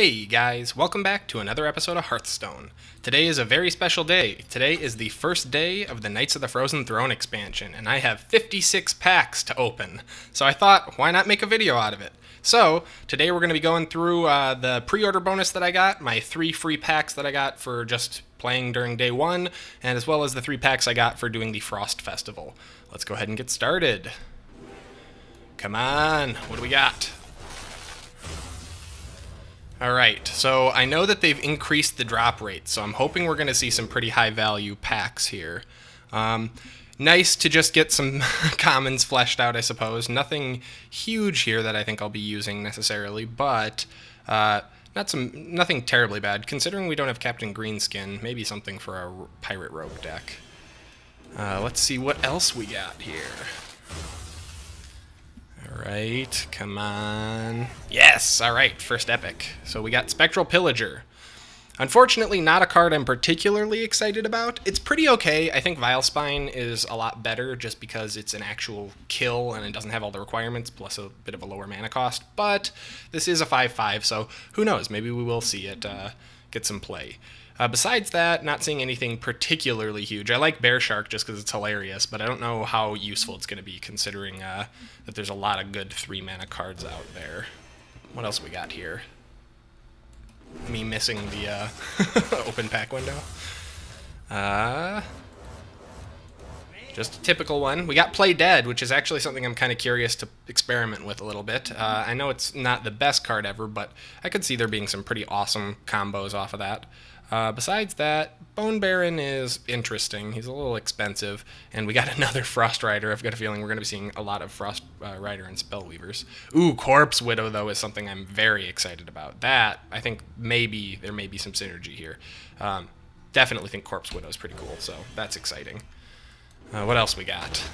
Hey guys, welcome back to another episode of Hearthstone. Today is a very special day. Today is the first day of the Knights of the Frozen Throne expansion, and I have 56 packs to open. So I thought, why not make a video out of it? So, today we're going to be going through uh, the pre-order bonus that I got, my three free packs that I got for just playing during day one, and as well as the three packs I got for doing the Frost Festival. Let's go ahead and get started. Come on, what do we got? All right, so I know that they've increased the drop rate, so I'm hoping we're going to see some pretty high value packs here. Um, nice to just get some commons fleshed out, I suppose. Nothing huge here that I think I'll be using necessarily, but uh, not some nothing terribly bad. Considering we don't have Captain Greenskin, maybe something for our Pirate Rogue deck. Uh, let's see what else we got here. Alright, come on. Yes! Alright, first epic. So we got Spectral Pillager. Unfortunately, not a card I'm particularly excited about. It's pretty okay. I think Vilespine is a lot better just because it's an actual kill and it doesn't have all the requirements, plus a bit of a lower mana cost. But this is a 5-5, so who knows? Maybe we will see it uh, get some play. Uh, besides that, not seeing anything particularly huge. I like Bear Shark just because it's hilarious, but I don't know how useful it's going to be considering uh, that there's a lot of good three mana cards out there. What else we got here? Me missing the uh, open pack window. Uh, just a typical one. We got Play Dead, which is actually something I'm kind of curious to experiment with a little bit. Uh, I know it's not the best card ever, but I could see there being some pretty awesome combos off of that. Uh, besides that, Bone Baron is interesting. He's a little expensive, and we got another Frost Rider. I've got a feeling we're going to be seeing a lot of Frost uh, Rider and Spellweavers. Ooh, Corpse Widow, though, is something I'm very excited about. That, I think maybe there may be some synergy here. Um, definitely think Corpse Widow is pretty cool, so that's exciting. Uh, what else we got?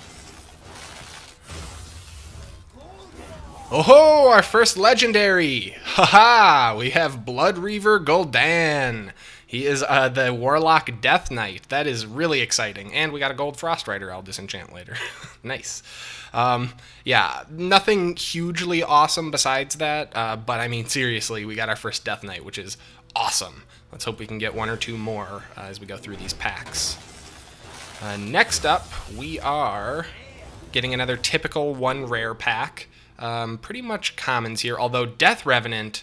Oh ho! Our first legendary! Haha! -ha! We have Blood Reaver Gul'dan. He is uh, the Warlock Death Knight. That is really exciting. And we got a Gold Frost Rider I'll disenchant later. nice. Um, yeah, nothing hugely awesome besides that. Uh, but I mean, seriously, we got our first Death Knight, which is awesome. Let's hope we can get one or two more uh, as we go through these packs. Uh, next up, we are getting another typical one rare pack. Um, pretty much commons here, although Death Revenant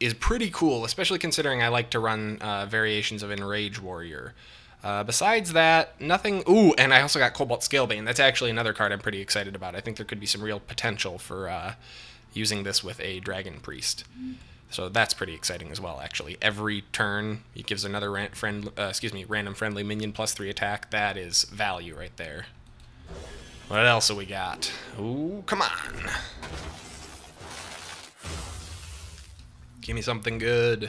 is pretty cool, especially considering I like to run uh, variations of Enrage Warrior. Uh, besides that, nothing. Ooh, and I also got Cobalt Scalebane. That's actually another card I'm pretty excited about. I think there could be some real potential for uh, using this with a Dragon Priest. So that's pretty exciting as well. Actually, every turn it gives another ran friend, uh, excuse me, random friendly minion plus three attack. That is value right there. What else have we got? Ooh, come on. Give me something good.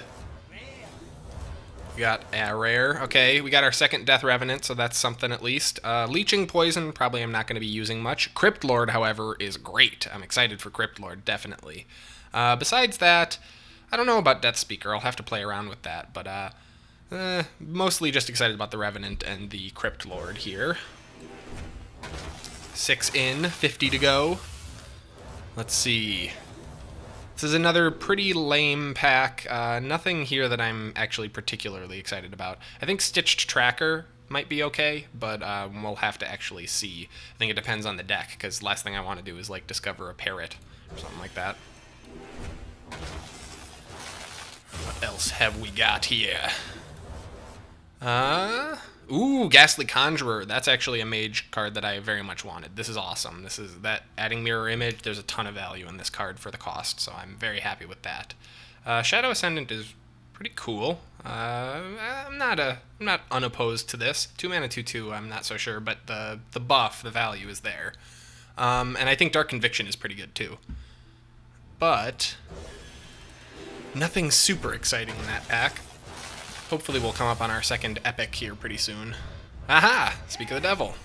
We got a rare. Okay, we got our second Death Revenant, so that's something at least. Uh, Leeching Poison, probably I'm not going to be using much. Crypt Lord, however, is great. I'm excited for Crypt Lord, definitely. Uh, besides that, I don't know about Death Speaker. I'll have to play around with that, but uh, eh, mostly just excited about the Revenant and the Crypt Lord here. Six in, 50 to go. Let's see. This is another pretty lame pack. Uh, nothing here that I'm actually particularly excited about. I think Stitched Tracker might be okay, but uh, we'll have to actually see. I think it depends on the deck, because last thing I want to do is like discover a parrot or something like that. What else have we got here? Uh, Ooh, Ghastly Conjurer. That's actually a mage card that I very much wanted. This is awesome. This is that adding mirror image. There's a ton of value in this card for the cost, so I'm very happy with that. Uh, Shadow Ascendant is pretty cool. Uh, I'm not a I'm not unopposed to this. Two mana two two. I'm not so sure, but the the buff, the value is there. Um, and I think Dark Conviction is pretty good too. But nothing super exciting in that pack. Hopefully we'll come up on our second epic here pretty soon. Aha! Speak of the devil.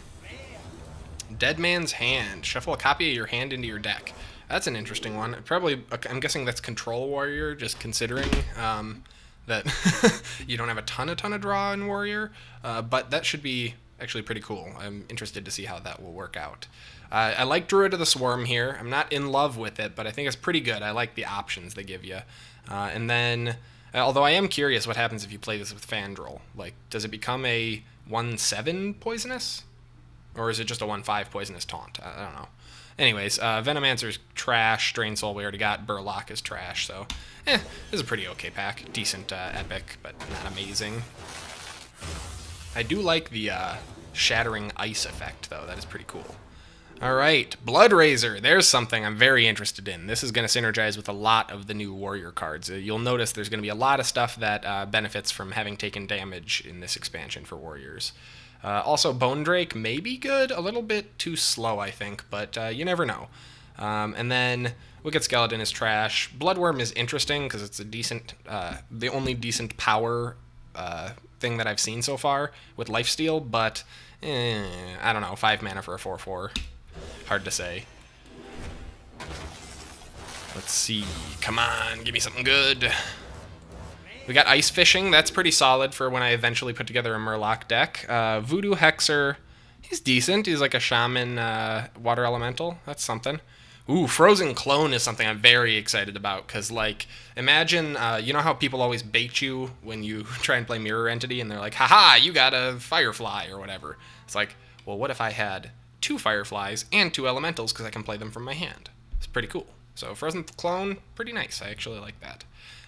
Dead Man's Hand. Shuffle a copy of your hand into your deck. That's an interesting one. Probably, I'm guessing that's Control Warrior, just considering um, that you don't have a ton, a ton of draw in Warrior. Uh, but that should be actually pretty cool. I'm interested to see how that will work out. Uh, I like Druid of the Swarm here. I'm not in love with it, but I think it's pretty good. I like the options they give you. Uh, and then, although I am curious what happens if you play this with Fandral. Like, does it become a 1-7 poisonous? Or is it just a 1-5 poisonous taunt? I, I don't know. Anyways, uh, Venomancer's trash. Drain Soul we already got. Brrrloc is trash, so eh, this is a pretty okay pack. Decent uh, epic, but not amazing. I do like the uh, Shattering Ice effect, though. That is pretty cool. All right, Blood Razor. There's something I'm very interested in. This is going to synergize with a lot of the new Warrior cards. Uh, you'll notice there's going to be a lot of stuff that uh, benefits from having taken damage in this expansion for Warriors. Uh, also, Bone Drake may be good, a little bit too slow, I think, but uh, you never know. Um, and then Wicked Skeleton is trash. Bloodworm is interesting because it's a decent, uh, the only decent power uh, thing that I've seen so far with Lifesteal, but eh, I don't know, 5 mana for a 4-4. Hard to say. Let's see. Come on, give me something good. We got Ice Fishing. That's pretty solid for when I eventually put together a Murloc deck. Uh, Voodoo Hexxer. He's decent. He's like a Shaman uh, Water Elemental. That's something. Ooh, Frozen Clone is something I'm very excited about because, like, imagine, uh, you know how people always bait you when you try and play Mirror Entity and they're like, haha, you got a Firefly or whatever. It's like, well, what if I had two Fireflies and two Elementals because I can play them from my hand? It's pretty cool. So Frozen Clone, pretty nice. I actually like that.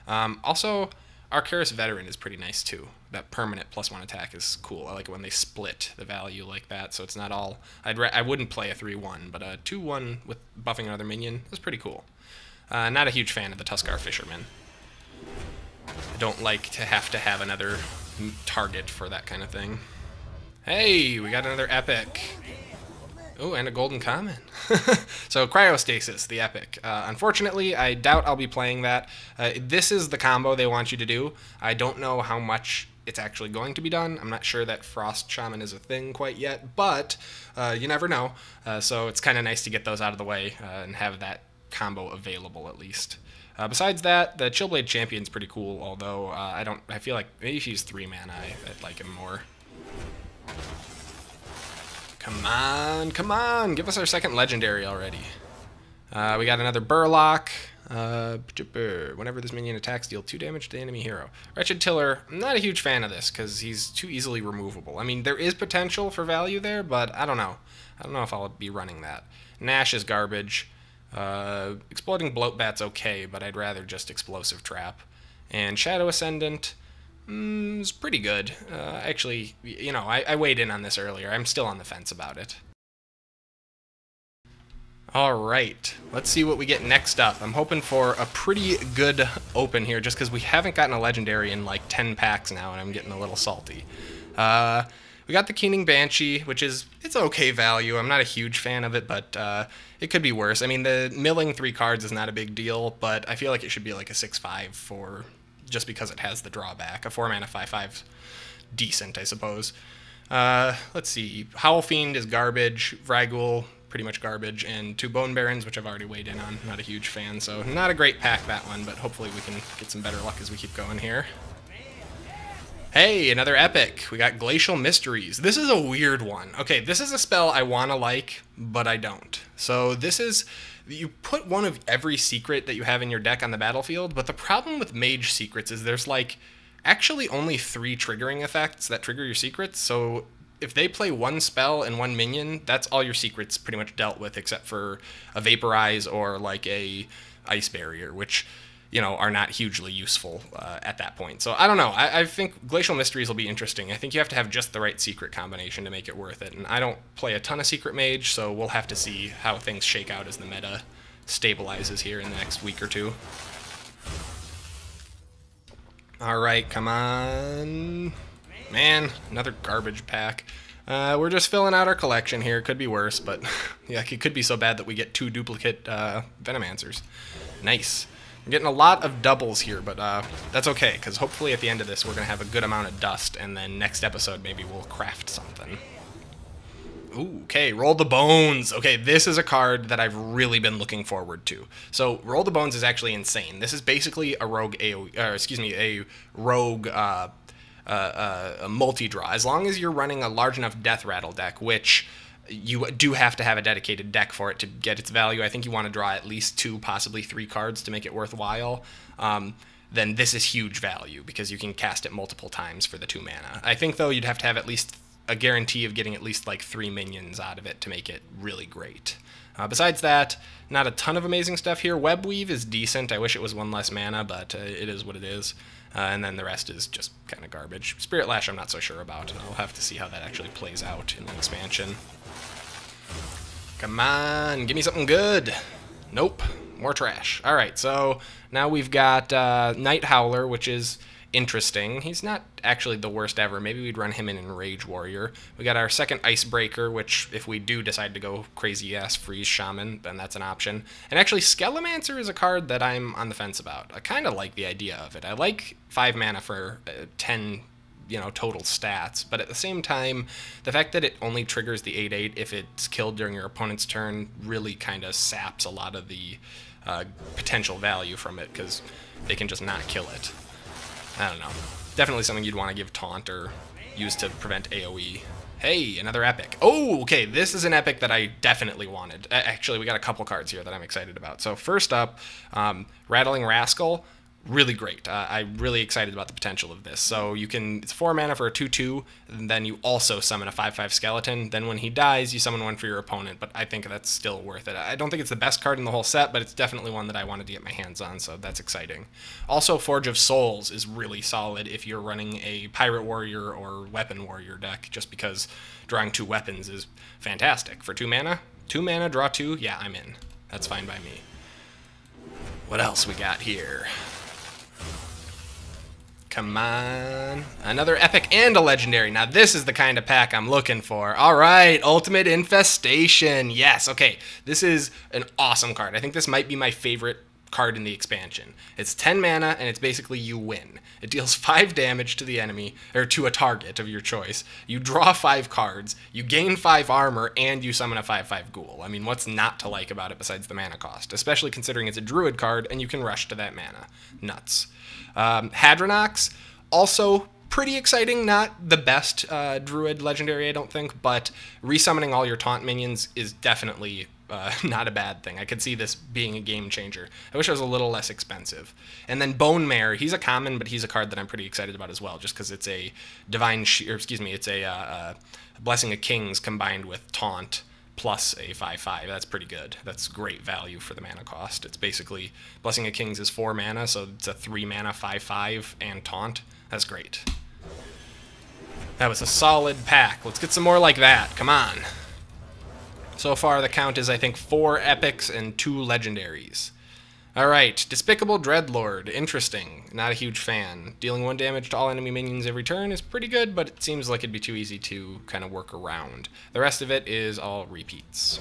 Um, also, Acherus Veteran is pretty nice too. That permanent plus one attack is cool. I like it when they split the value like that, so it's not all. I'd I wouldn't play a three one, but a two one with buffing another minion is pretty cool. Uh, not a huge fan of the Tuskarr Fisherman. I don't like to have to have another target for that kind of thing. Hey, we got another epic. Oh, and a golden common. so cryostasis, the epic. Uh, unfortunately, I doubt I'll be playing that. Uh, this is the combo they want you to do. I don't know how much it's actually going to be done. I'm not sure that Frost Shaman is a thing quite yet, but uh, you never know. Uh, so it's kind of nice to get those out of the way uh, and have that combo available at least. Uh, besides that, the Chillblade Champion's pretty cool, although I don't. I feel like maybe if he's three mana, I'd like him more. Come on, come on. Give us our second legendary already. Uh, we got another Brrrloc. Uh, whenever this minion attacks, deal 2 damage to the enemy hero. Wretched Tiller, I'm not a huge fan of this because he's too easily removable. I mean, there is potential for value there, but I don't know. I don't know if I'll be running that. Nash is garbage. Uh, exploding Bloatbat's okay, but I'd rather just Explosive Trap. And Shadow Ascendant, mm, pretty good. Uh, actually, you know, I, I weighed in on this earlier. I'm still on the fence about it. All right, let's see what we get next up. I'm hoping for a pretty good open here just because we haven't gotten a legendary in like 10 packs now and I'm getting a little salty. Uh, we got the Keening Banshee, which is, it's okay value. I'm not a huge fan of it, but uh, it could be worse. I mean, the milling three cards is not a big deal, but I feel like it should be like a 6-5 for just because it has the drawback. A 4 mana 5 5 decent, I suppose. Uh, let's see. Howl Fiend is garbage. Vryghoul, pretty much garbage. And two Bone Barons, which I've already weighed in on. Not a huge fan, so not a great pack, that one, but hopefully we can get some better luck as we keep going here. Hey, another epic. We got Glacial Mysteries. This is a weird one. Okay, this is a spell I want to like, but I don't. So this is you put one of every secret that you have in your deck on the battlefield, but the problem with mage secrets is there's like actually only three triggering effects that trigger your secrets. So if they play one spell and one minion, that's all your secrets pretty much dealt with, except for a vaporize or like a ice barrier, which you know, are not hugely useful uh, at that point. So I don't know. I, I, think Glacial Mysteries will be interesting. I think you have to have just the right secret combination to make it worth it. And I don't play a ton of Secret Mage, so we'll have to see how things shake out as the meta stabilizes here in the next week or two. All right, come on. Man, another garbage pack. Uh, we're just filling out our collection here. Could be worse, but yeah, it could be so bad that we get two duplicate uh, Venomancers. Nice. I'm getting a lot of doubles here, but uh, that's okay, because hopefully at the end of this we're going to have a good amount of dust, and then next episode maybe we'll craft something. Ooh, okay, Roll the Bones. Okay, this is a card that I've really been looking forward to. So, Roll the Bones is actually insane. This is basically a rogue AoE, or excuse me, a rogue uh, uh, a multi-draw. As long as you're running a large enough Death Rattle deck, which you do have to have a dedicated deck for it to get its value. I think you want to draw at least two, possibly three cards to make it worthwhile. Um, then this is huge value because you can cast it multiple times for the two mana. I think though you'd have to have at least a guarantee of getting at least like three minions out of it to make it really great. Uh, besides that, not a ton of amazing stuff here. Web Weave is decent. I wish it was one less mana, but uh, it is what it is. Uh, and then the rest is just kind of garbage. Spirit Lash I'm not so sure about, and I'll have to see how that actually plays out in the expansion. Come on, give me something good. Nope, more trash. All right, so now we've got uh, Night Howler, which is interesting. He's not actually the worst ever. Maybe we'd run him in Enrage Warrior. We got our second Icebreaker, which if we do decide to go crazy ass Freeze Shaman, then that's an option. And actually, Skelemancer is a card that I'm on the fence about. I kind of like the idea of it. I like 5 mana for uh, 10 you know total stats but at the same time the fact that it only triggers the 8-8 if it's killed during your opponent's turn really kind of saps a lot of the uh, potential value from it because they can just not kill it I don't know. Definitely something you'd want to give taunt or use to prevent AoE. Hey, another epic. Oh, okay, this is an epic that I definitely wanted. Actually, we got a couple cards here that I'm excited about. So first up, um, Rattling Rascal really great. Uh, I'm really excited about the potential of this. So you can, it's four mana for a 2 2, and then you also summon a 5 5 skeleton. Then when he dies, you summon one for your opponent, but I think that's still worth it. I don't think it's the best card in the whole set, but it's definitely one that I wanted to get my hands on, so that's exciting. Also, Forge of Souls is really solid if you're running a Pirate Warrior or Weapon Warrior deck, just because drawing two weapons is fantastic. For two mana, two mana, draw two, yeah, I'm in. That's fine by me. What else we got here? Come on. Another epic and a legendary. Now, this is the kind of pack I'm looking for. All right, Ultimate Infestation. Yes, okay. This is an awesome card. I think this might be my favorite card in the expansion. It's 10 mana, and it's basically you win. It deals 5 damage to the enemy, or to a target of your choice. You draw 5 cards, you gain 5 armor, and you summon a 5-5 ghoul. I mean, what's not to like about it besides the mana cost? Especially considering it's a druid card, and you can rush to that mana. Nuts. Um, Hadronox, also pretty exciting. Not the best uh, druid legendary, I don't think, but resummoning all your taunt minions is definitely uh, not a bad thing. I could see this being a game changer. I wish it was a little less expensive. And then Bone Mare, he's a common, but he's a card that I'm pretty excited about as well, just because it's a divine, or excuse me, it's a, uh, uh, Blessing of Kings combined with Taunt plus a 5-5. That's pretty good. That's great value for the mana cost. It's basically Blessing of Kings is 4 mana, so it's a 3 mana 5-5 and Taunt. That's great. That was a solid pack. Let's get some more like that. Come on. So far the count is I think 4 epics and 2 legendaries. Alright, Despicable Dreadlord. Interesting. Not a huge fan. Dealing 1 damage to all enemy minions every turn is pretty good, but it seems like it'd be too easy to kind of work around. The rest of it is all repeats.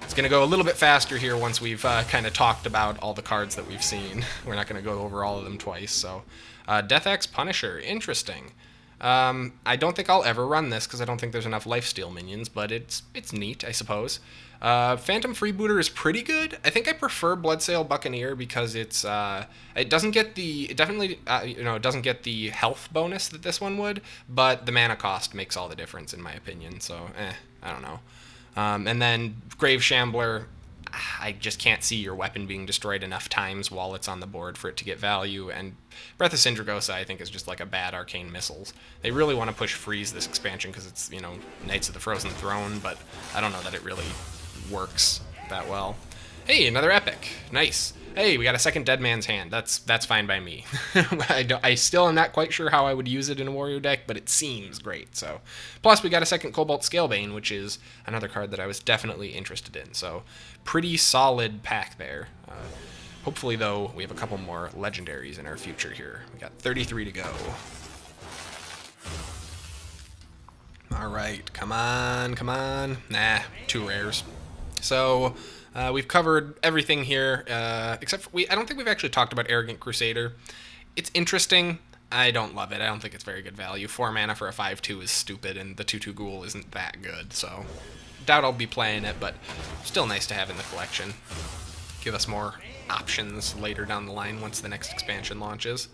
It's going to go a little bit faster here once we've uh, kind of talked about all the cards that we've seen. We're not going to go over all of them twice, so... Uh, Death Axe Punisher. Interesting. Um, I don't think I'll ever run this because I don't think there's enough lifesteal minions, but it's it's neat, I suppose. Uh, Phantom Freebooter is pretty good. I think I prefer Bloodsail Buccaneer because it's uh, it doesn't get the it definitely uh, you know it doesn't get the health bonus that this one would, but the mana cost makes all the difference in my opinion. So eh, I don't know. Um, and then Grave Shambler, I just can't see your weapon being destroyed enough times while it's on the board for it to get value. And Breath of Sindragosa, I think, is just like a bad arcane missiles. They really want to push freeze this expansion because it's you know Knights of the Frozen Throne, but I don't know that it really works that well. Hey, another epic. Nice. Hey, we got a second Dead Man's Hand. That's that's fine by me. I, I, still am not quite sure how I would use it in a warrior deck, but it seems great. So, plus we got a second Cobalt Scalebane, which is another card that I was definitely interested in. So, pretty solid pack there. Uh, hopefully, though, we have a couple more legendaries in our future here. We got 33 to go. All right, come on, come on. Nah, two rares. So uh, we've covered everything here, uh, except for we. I don't think we've actually talked about Arrogant Crusader. It's interesting. I don't love it. I don't think it's very good value. Four mana for a five-two is stupid, and the two-two ghoul isn't that good. So doubt I'll be playing it, but still nice to have in the collection. Give us more options later down the line once the next expansion launches.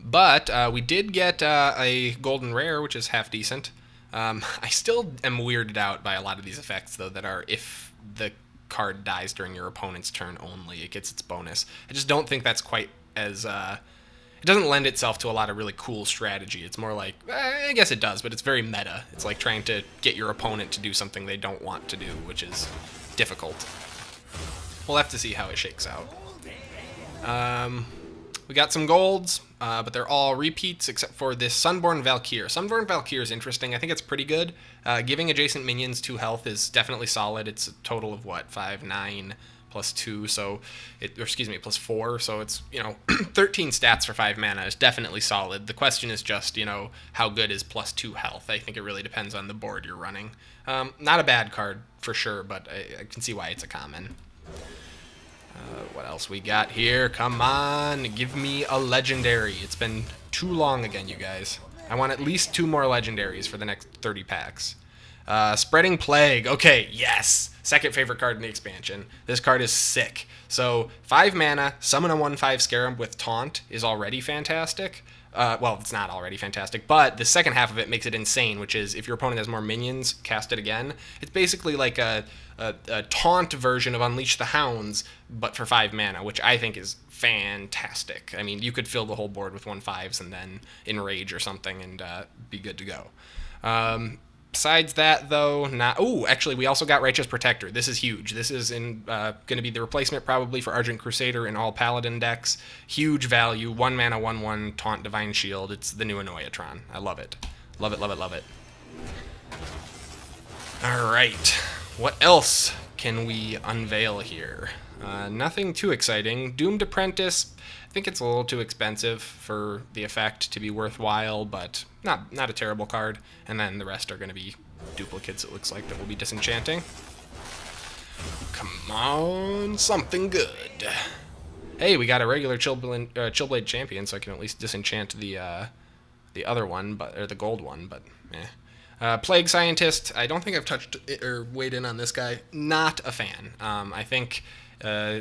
But uh, we did get uh, a golden rare, which is half decent. Um, I still am weirded out by a lot of these effects, though, that are if the card dies during your opponent's turn only, it gets its bonus. I just don't think that's quite as. Uh, it doesn't lend itself to a lot of really cool strategy. It's more like, eh, I guess it does, but it's very meta. It's like trying to get your opponent to do something they don't want to do, which is difficult. We'll have to see how it shakes out. Um, we got some golds, uh, but they're all repeats except for this Sunborne Val'kyr. Sunborne Val'kyr is interesting. I think it's pretty good. Uh, giving adjacent minions 2 health is definitely solid. It's a total of, what, 5, 9 plus 2, so it, or excuse me, plus 4, so it's, you know, 13 stats for 5 mana is definitely solid. The question is just, you know, how good is plus 2 health? I think it really depends on the board you're running. Um, not a bad card for sure, but I, I can see why it's a common. Uh, what else we got here? Come on, give me a legendary. It's been too long again, you guys. I want at least two more legendaries for the next 30 packs. Uh, Spreading Plague. Okay, yes. Second favorite card in the expansion. This card is sick. So, 5 mana, summon a 1-5 Scarab with Taunt is already fantastic. Uh, well, it's not already fantastic, but the second half of it makes it insane, which is if your opponent has more minions, cast it again. It's basically like a, a, a taunt version of Unleash the Hounds, but for five mana, which I think is fantastic. I mean, you could fill the whole board with one fives and then enrage or something and uh, be good to go. Um, Besides that, though, not. Oh, actually, we also got Righteous Protector. This is huge. This is in uh, going to be the replacement probably for Argent Crusader in all Paladin decks. Huge value. One mana, one one taunt Divine Shield. It's the new Annoy-o-Tron. I love it. Love it. Love it. Love it. All right. What else can we unveil here? Uh, nothing too exciting. Doomed Apprentice I think it's a little too expensive for the effect to be worthwhile, but not not a terrible card. And then the rest are going to be duplicates, it looks like, that will be disenchanting. Come on, something good. Hey, we got a regular Chillblade, uh, Chillblade champion, so I can at least disenchant the uh, the other one, but or the gold one, but eh. Uh, Plague Scientist, I don't think I've touched or weighed in on this guy. Not a fan. Um, I think uh,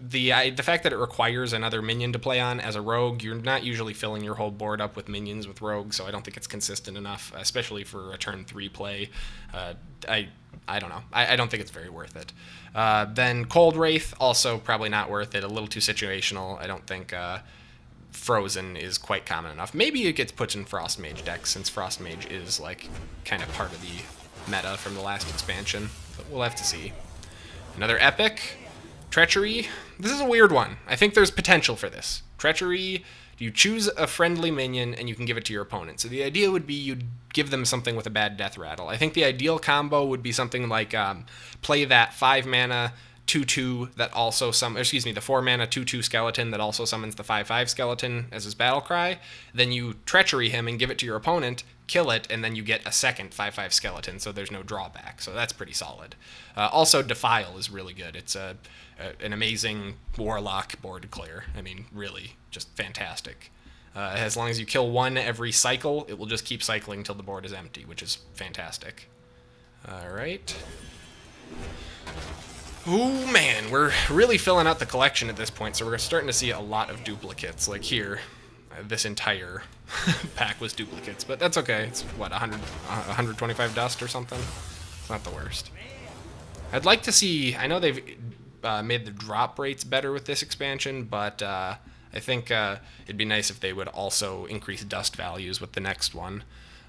the uh, the fact that it requires another minion to play on as a rogue, you're not usually filling your whole board up with minions with rogue, so I don't think it's consistent enough, especially for a turn three play. Uh, I I don't know. I, I, don't think it's very worth it. Uh, then Cold Wraith, also probably not worth it. A little too situational. I don't think uh, Frozen is quite common enough. Maybe it gets put in Frost Mage decks, since Frost Mage is like kind of part of the meta from the last expansion. But we'll have to see. Another epic. Treachery. This is a weird one. I think there's potential for this. Treachery, you choose a friendly minion and you can give it to your opponent. So the idea would be you'd give them something with a bad death rattle. I think the ideal combo would be something like um, play that 5 mana 2-2 that also some excuse me the 4 mana 2-2 skeleton that also summons the 5-5 skeleton as his battle cry then you treachery him and give it to your opponent kill it and then you get a second 5-5 skeleton so there's no drawback so that's pretty solid uh, also defile is really good it's a an amazing warlock board clear. I mean, really, just fantastic. Uh, as long as you kill one every cycle, it will just keep cycling until the board is empty, which is fantastic. All right. Ooh, man, we're really filling out the collection at this point, so we're starting to see a lot of duplicates. Like here, this entire pack was duplicates, but that's okay. It's, what, 100, 125 dust or something? It's not the worst. I'd like to see, I know they've uh, made the drop rates better with this expansion, but uh, I think uh, it'd be nice if they would also increase dust values with the next one.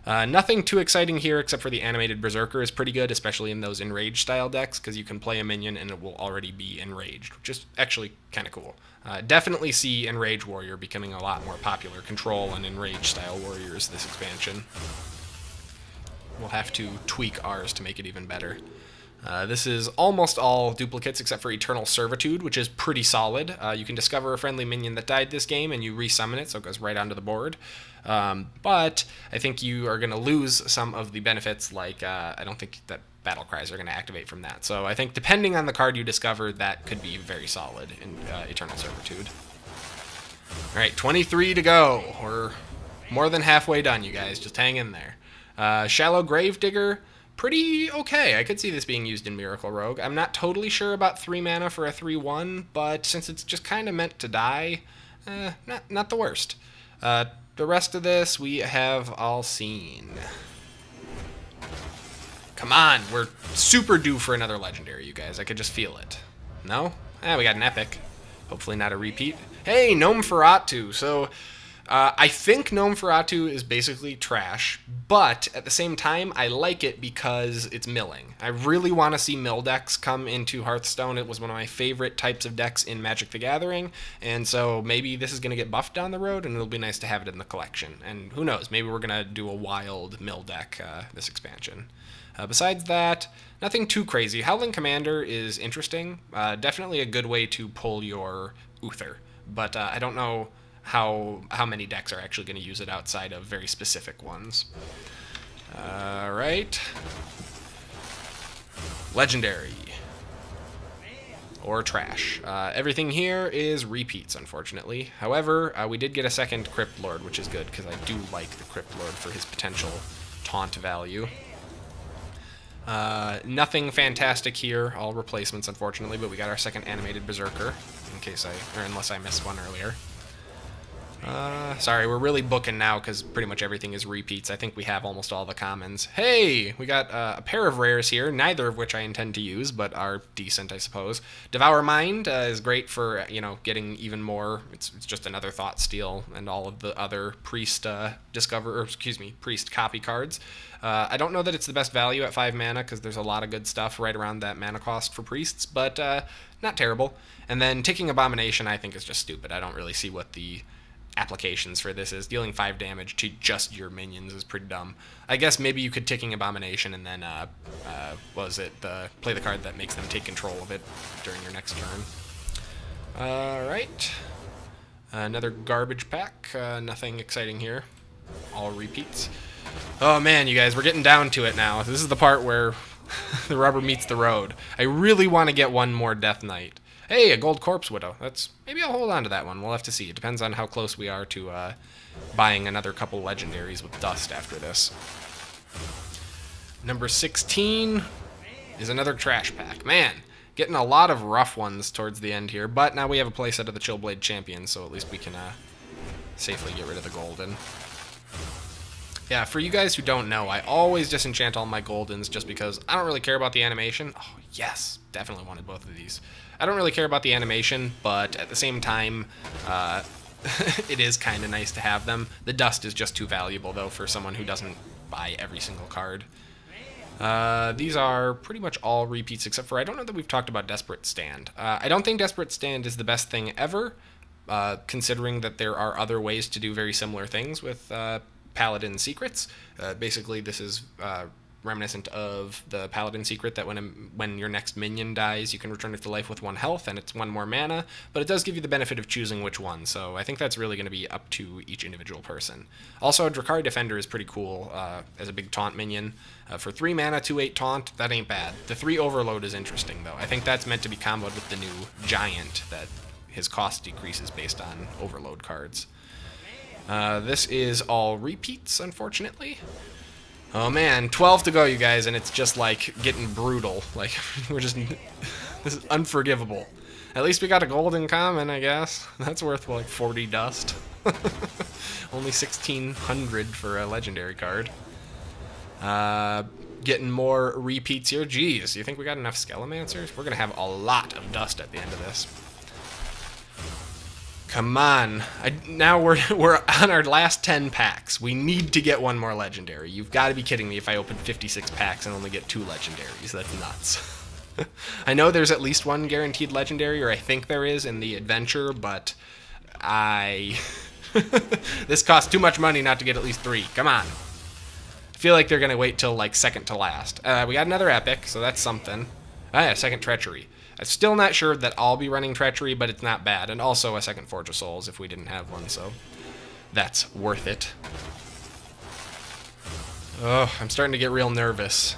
Uh, nothing too exciting here except for the animated Berserker is pretty good, especially in those enraged style decks, because you can play a minion and it will already be enraged, which is actually kind of cool. Uh, definitely see Enrage Warrior becoming a lot more popular. Control and Enrage style warriors this expansion. We'll have to tweak ours to make it even better. Uh, this is almost all duplicates except for Eternal Servitude, which is pretty solid. Uh, you can discover a friendly minion that died this game and you resummon it, so it goes right onto the board. Um, but I think you are going to lose some of the benefits, like uh, I don't think that battle cries are going to activate from that. So I think depending on the card you discover, that could be very solid in uh, Eternal Servitude. All right, 23 to go. We're more than halfway done, you guys. Just hang in there. Uh, Shallow Gravedigger pretty okay. I could see this being used in Miracle Rogue. I'm not totally sure about 3 mana for a 3-1, but since it's just kind of meant to die, eh, not, not the worst. Uh, the rest of this we have all seen. Come on, we're super due for another legendary, you guys. I could just feel it. No? Ah, we got an epic. Hopefully not a repeat. Hey, Nosferatu. So, uh, I think Nosferatu is basically trash, but at the same time, I like it because it's milling. I really want to see mill decks come into Hearthstone. It was one of my favorite types of decks in Magic the Gathering, and so maybe this is going to get buffed down the road, and it'll be nice to have it in the collection. And who knows, maybe we're going to do a wild mill deck uh, this expansion. Uh, besides that, nothing too crazy. Howling Commander is interesting. Uh, definitely a good way to pull your Uther, but uh, I don't know how how many decks are actually going to use it outside of very specific ones. All right. Legendary. Or trash. Uh, everything here is repeats, unfortunately. However, uh, we did get a second Crypt Lord, which is good, because I do like the Crypt Lord for his potential taunt value. Uh, nothing fantastic here, all replacements, unfortunately, but we got our second animated Berserker, in case I, or unless I missed one earlier. Uh, sorry, we're really booking now because pretty much everything is repeats. I think we have almost all the commons. Hey, we got uh, a pair of rares here, neither of which I intend to use, but are decent, I suppose. Devour Mind uh, is great for, you know, getting even more. It's, it's just another Thought Steal and all of the other Priest uh, Discover, or excuse me, Priest copy cards. Uh, I don't know that it's the best value at 5 mana because there's a lot of good stuff right around that mana cost for Priests, but uh, not terrible. And then Ticking Abomination I think is just stupid. I don't really see what the applications for this is. Dealing 5 damage to just your minions is pretty dumb. I guess maybe you could Ticking Abomination and then, uh, uh, was it, the play the card that makes them take control of it during your next turn. Alright. Another garbage pack. Uh, nothing exciting here. All repeats. Oh man, you guys, we're getting down to it now. This is the part where the rubber meets the road. I really want to get one more Death Knight. Hey, a Gold Corpse Widow. That's Maybe I'll hold on to that one. We'll have to see. It depends on how close we are to uh, buying another couple legendaries with dust after this. Number 16 is another trash pack. Man, getting a lot of rough ones towards the end here, but now we have a playset of the Chillblade Champion, so at least we can uh, safely get rid of the golden. Yeah, for you guys who don't know, I always disenchant all my goldens just because I don't really care about the animation. Oh, yes, definitely wanted both of these. I don't really care about the animation, but at the same time, uh, it is kind of nice to have them. The dust is just too valuable, though, for someone who doesn't buy every single card. Uh, these are pretty much all repeats, except for I don't know that we've talked about Desperate Stand. Uh, I don't think Desperate Stand is the best thing ever, uh, considering that there are other ways to do very similar things with uh, Paladin Secrets. Uh, basically, this is uh, reminiscent of the Paladin secret that when a, when your next minion dies, you can return it to life with one health, and it's one more mana. But it does give you the benefit of choosing which one. So I think that's really going to be up to each individual person. Also, Drakkari Defender is pretty cool uh, as a big taunt minion. Uh, for three mana, two eight taunt, that ain't bad. The three overload is interesting though. I think that's meant to be comboed with the new giant that his cost decreases based on overload cards. Uh, this is all repeats, unfortunately. Oh man, 12 to go, you guys, and it's just like getting brutal. Like, we're just. this is unforgivable. At least we got a golden common, I guess. That's worth like 40 dust. Only 1600 for a legendary card. Uh, getting more repeats here. Jeez, you think we got enough Skelemancers? We're going to have a lot of dust at the end of this. Come on. I, now we're, we're on our last 10 packs. We need to get one more legendary. You've got to be kidding me if I open 56 packs and only get two legendaries. That's nuts. I know there's at least one guaranteed legendary, or I think there is in the adventure, but I... this costs too much money not to get at least three. Come on. I feel like they're going to wait till, like, second to last. Uh, we got another epic, so that's something. Ah, second treachery. I'm still not sure that I'll be running Treachery, but it's not bad. And also a second Forge of Souls if we didn't have one, so that's worth it. Oh, I'm starting to get real nervous.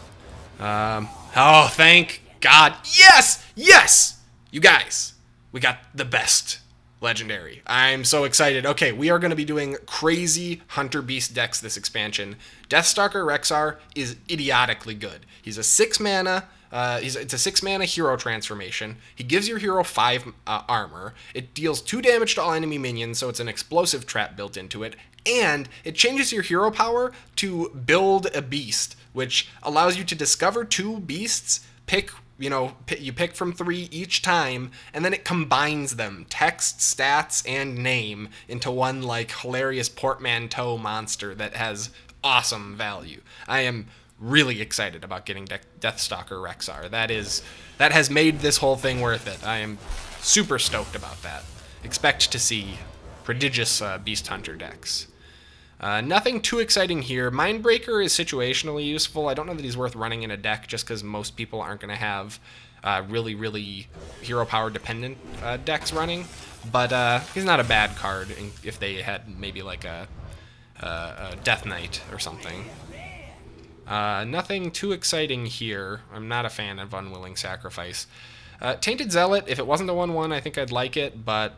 Um, oh, thank God. Yes! Yes! You guys, we got the best legendary. I'm so excited. Okay, we are going to be doing crazy Hunter Beast decks this expansion. Deathstalker Rexxar is idiotically good. He's a 6 mana Uh, it's a six mana hero transformation. He gives your hero five uh, armor. It deals two damage to all enemy minions, so it's an explosive trap built into it. And it changes your hero power to build a beast, which allows you to discover two beasts, pick you know, you pick from three each time, and then it combines them text, stats, and name into one like hilarious portmanteau monster that has awesome value. I am really excited about getting De- Deathstalker Rexxar. That is that has made this whole thing worth it. I am super stoked about that. Expect to see prodigious uh, Beast Hunter decks. Uh, nothing too exciting here. Mindbreaker is situationally useful. I don't know that he's worth running in a deck just because most people aren't going to have uh, really, really hero power dependent uh, decks running. But uh, he's not a bad card if they had maybe like a, a Death Knight or something. Uh, nothing too exciting here. I'm not a fan of Unwilling Sacrifice. Uh, Tainted Zealot, if it wasn't a 1-1, I think I'd like it, but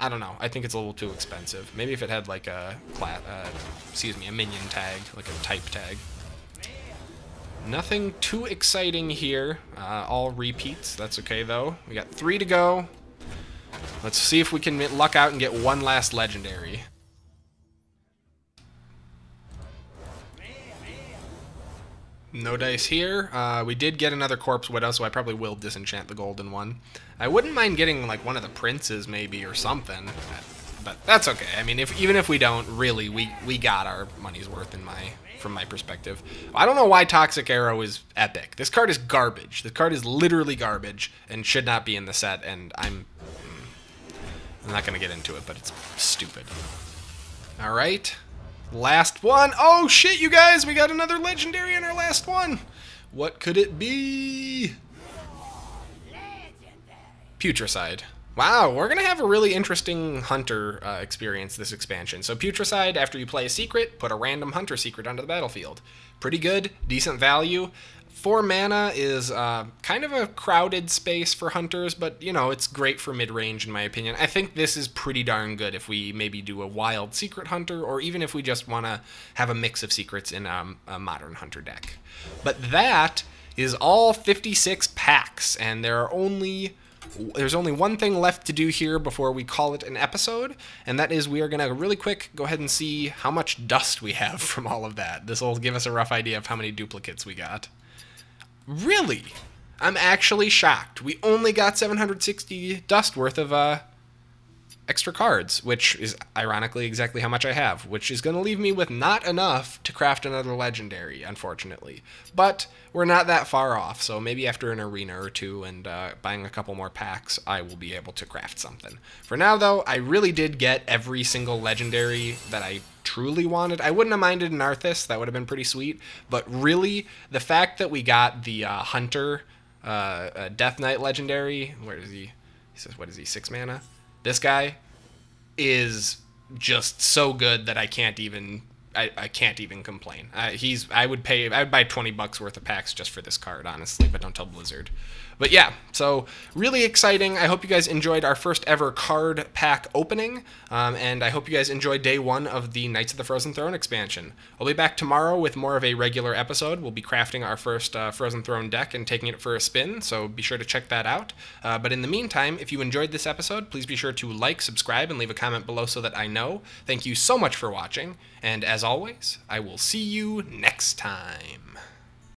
I don't know. I think it's a little too expensive. Maybe if it had like a uh, excuse me, a minion tag, like a type tag. Nothing too exciting here. Uh, all repeats. That's okay though. We got three to go. Let's see if we can luck out and get one last legendary. No dice here. Uh, we did get another Corpse Widow, so I probably will disenchant the golden one. I wouldn't mind getting like one of the princes maybe or something, but that's okay. I mean, if even if we don't, really, we we got our money's worth in my from my perspective. I don't know why Toxic Arrow is epic. This card is garbage. This card is literally garbage and should not be in the set. And I'm I'm not gonna get into it, but it's stupid. All right. Last one. Oh shit, you guys, we got another legendary in our last one. What could it be? Putricide. Wow, we're going to have a really interesting hunter uh, experience this expansion. So Putricide, after you play a secret, put a random hunter secret onto the battlefield. Pretty good, decent value. Four mana is uh, kind of a crowded space for hunters, but you know, it's great for mid range in my opinion. I think this is pretty darn good if we maybe do a wild secret hunter, or even if we just want to have a mix of secrets in um, a modern hunter deck. But that is all 56 packs, and there are only there's only one thing left to do here before we call it an episode, and that is we are going to really quick go ahead and see how much dust we have from all of that. This will give us a rough idea of how many duplicates we got. Really? I'm actually shocked. We only got 760 dust worth of uh, extra cards, which is ironically exactly how much I have, which is going to leave me with not enough to craft another legendary, unfortunately. But we're not that far off, so maybe after an arena or two and uh, buying a couple more packs, I will be able to craft something. For now, though, I really did get every single legendary that I truly wanted. I wouldn't have minded an Arthas, that would have been pretty sweet, but really, the fact that we got the uh, Hunter uh, uh Death Knight legendary, where is he? He says, what is he, six mana? This guy is just so good that I can't even I, I can't even complain. Uh, he's I would pay I would buy 20 bucks worth of packs just for this card, honestly, but don't tell Blizzard. But yeah, so really exciting. I hope you guys enjoyed our first ever card pack opening, um, and I hope you guys enjoyed day one of the Knights of the Frozen Throne expansion. I'll be back tomorrow with more of a regular episode. We'll be crafting our first uh, Frozen Throne deck and taking it for a spin, so be sure to check that out. Uh, but in the meantime, if you enjoyed this episode, please be sure to like, subscribe, and leave a comment below so that I know. Thank you so much for watching, and as always, I will see you next time.